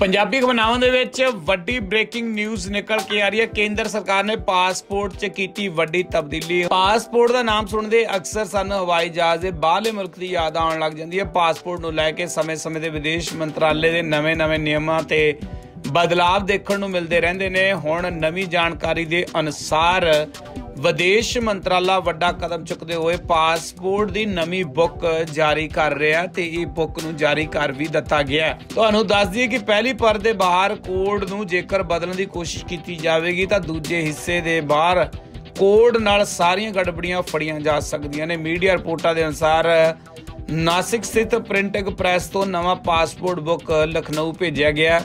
ਪੰਜਾਬੀ ਖਬਰਾਂ ਦੇ ਵਿੱਚ ਵੱਡੀ ਬ੍ਰੇਕਿੰਗ ਨਿਊਜ਼ ਨਿਕਲ ਕੇ ਆ ਰਹੀ ਹੈ। ਕੇਂਦਰ ਸਰਕਾਰ ਨੇ ਪਾਸਪੋਰਟ 'ਚ ਕੀਤੀ ਵੱਡੀ ਤਬਦੀਲੀ। ਪਾਸਪੋਰਟ ਦਾ ਨਾਮ ਸੁਣਦੇ ਅਕਸਰ ਸਾਨੂੰ ਹਵਾਈ ਜਹਾਜ਼ ਦੇ ਬਾਹਰਲੇ ਮੁਲਕ ਦੀ ਯਾਦ ਆਉਣ ਲੱਗ ਜਾਂਦੀ ਹੈ। ਪਾਸਪੋਰਟ ਨੂੰ ਲੈ ਕੇ ਸਮੇਂ-ਸਮੇਂ ਦੇ ਵਿਦੇਸ਼ ਮੰਤਰਾਲੇ ਦੇ ਨਵੇਂ-ਨਵੇਂ ਨਿਯਮਾਂ ਤੇ ਬਦਲਾਅ ਦੇਖਣ ਨੂੰ ਮਿਲਦੇ ਰਹਿੰਦੇ ਨੇ। ਹੁਣ ਨਵੀਂ ਜਾਣਕਾਰੀ ਦੇ ਅਨੁਸਾਰ ਵਿਦੇਸ਼ ਮੰਤਰਾਲਾ ਵੱਡਾ ਕਦਮ ਚੁੱਕਦੇ ਹੋਏ ਪਾਸਪੋਰਟ ਦੀ ਨਵੀਂ ਬੁੱਕ ਜਾਰੀ ਕਰ ਰਿਹਾ ਤੇ ਇਹ ਬੁੱਕ ਨੂੰ ਜਾਰੀ ਕਰ ਵੀ ਦਿੱਤਾ ਗਿਆ ਤੁਹਾਨੂੰ ਦੱਸ ਦਈਏ ਕਿ ਪਹਿਲੀ ਪਰ ਦੇ ਬਾਹਰ ਕੋਡ ਨੂੰ ਜੇਕਰ ਬਦਲਣ ਦੀ ਕੋਸ਼ਿਸ਼ ਕੀਤੀ ਜਾਵੇਗੀ ਤਾਂ ਦੂਜੇ ਹਿੱਸੇ ਦੇ ਬਾਹਰ ਕੋਡ ਨਾਲ ਸਾਰੀਆਂ ਗੜਬੜੀਆਂ ਫੜੀਆਂ ਜਾ ਸਕਦੀਆਂ ਨੇ। ਮੀਡੀਆ ਰਿਪੋਰਟਾਂ ਦੇ ਅਨੁਸਾਰ ਨਾਸਿਕ ਸਥਿਤ ਪ੍ਰਿੰਟਿੰਗ ਪ੍ਰੈਸ ਤੋਂ ਨਵਾਂ ਪਾਸਪੋਰਟ ਬੁੱਕ ਲਖਨਊ ਭੇਜਿਆ ਗਿਆ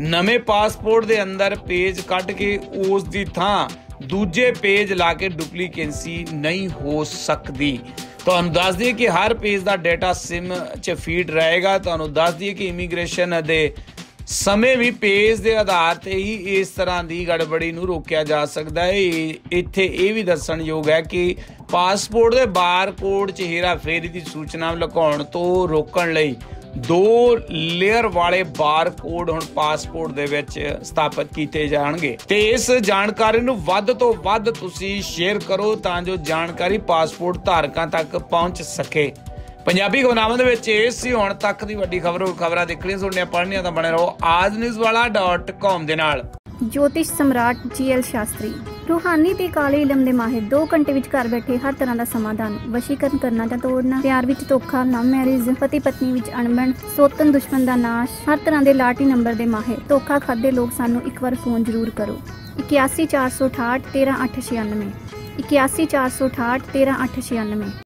ਨਵੇਂ ਪਾਸਪੋਰਟ ਦੇ ਅੰਦਰ ਪੇਜ ਕੱਢ ਕੇ ਉਸ ਦੀ ਥਾਂ ਦੂਜੇ ਪੇਜ ਲਾ ਕੇ ਡੁਪਲੀਕੇਸੀ ਨਹੀਂ ਹੋ ਸਕਦੀ। ਤੁਹਾਨੂੰ ਦੱਸ ਦਈਏ ਕਿ ਹਰ ਪੇਜ ਦਾ ਡਾਟਾ ਸਿਮ 'ਚ ਫੀਡ ਰਹੇਗਾ। ਤੁਹਾਨੂੰ ਦੱਸ ਦਈਏ ਕਿ ਇਮੀਗ੍ਰੇਸ਼ਨ ਦੇ ਸਮੇਂ ਵੀ ਪੇਜ ਦੇ ਆਧਾਰ ਤੇ ਹੀ ਇਸ ਤਰ੍ਹਾਂ ਦੀ ਗੜਬੜੀ ਨੂੰ ਰੋਕਿਆ ਜਾ ਸਕਦਾ ਹੈ। ਇੱਥੇ ਇਹ ਵੀ ਦੱਸਣਯੋਗ ਹੈ ਕਿ ਪਾਸਪੋਰਟ ਦੇ ਬਾਰਕੋਡ 'ਚ ਹੇਰਾਫੇਰੀ ਦੀ ਸੂਚਨਾ ਲਗਾਉਣ ਤੋਂ ਰੋਕਣ ਲਈ ਦੋ ਲੇਅਰ ਵਾਲੇ ਬਾਰਕੋਡ ਹੁਣ ਪਾਸਪੋਰਟ ਦੇ ਵਿੱਚ ਸਥਾਪਿਤ ਕੀਤੇ ਜਾਣਗੇ। ਤੇ ਇਸ ਜਾਣਕਾਰੀ ਨੂੰ ਵੱਧ ਤੋਂ ਵੱਧ ਤੁਸੀਂ ਸ਼ੇਅਰ ਕਰੋ ਤਾਂ ਜੋ ਜਾਣਕਾਰੀ ਪਾਸਪੋਰਟ ਧਾਰਕਾਂ ਤੱਕ ਪਹੁੰਚ ਸਕੇ। ਪੰਜਾਬੀ ਖਬਰਾਂ ਦੇ ਵਿੱਚ ਇਹ ਸੀ, ਹੁਣ ਤੱਕ ਦੀ ਵੱਡੀ ਖਬਰ ਖਬਰਾਂ ਦੇਖਣੀਆਂ, ਸੁਣਨੀਆਂ, ਪੜ੍ਹਨੀਆਂ ਤਾਂ ਬਣੇ ਰਹੋ ਆਜਨਿਊਜ਼ਵਾਲਾ.com ਦੇ ਨਾਲ। ਜੋਤਿਸ਼ ਸਮਰਾਟ ਜੀਐਲ ਸ਼ਾਸਤਰੀ। ਰੂਹਾਨੀ ਤੇ ਕਾਲੇ ਇਲਮ ਦੇ ਮਾਹਿਰ 2 ਘੰਟੇ ਵਿੱਚ ਘਰ ਬੈਠੇ ਹਰ ਤਰ੍ਹਾਂ ਦਾ ਸਮਾਧਾਨ, ਵਸ਼ੀਕਰਨ ਕਰਨਾ ਜਾਂ ਤੋੜਨਾ ਪਿਆਰ ਵਿੱਚ ਧੋਖਾ ਲਵ ਮੈਰਿਜ ਪਤੀ ਪਤਨੀ ਵਿੱਚ ਅਣਬਣ ਸੋਤਨ ਦੁਸ਼ਮਣ ਦਾ ਨਾਸ਼, ਹਰ ਤਰ੍ਹਾਂ ਦੇ ਲਾਟੀ ਨੰਬਰ ਦੇ ਮਾਹਿਰ, ਧੋਖਾ ਖਾਦੇ ਲੋਕ ਸਾਨੂੰ ਇੱਕ ਵਾਰ ਫੋਨ ਜ਼ਰੂਰ ਕਰੋ। 81468 13896 81468 13896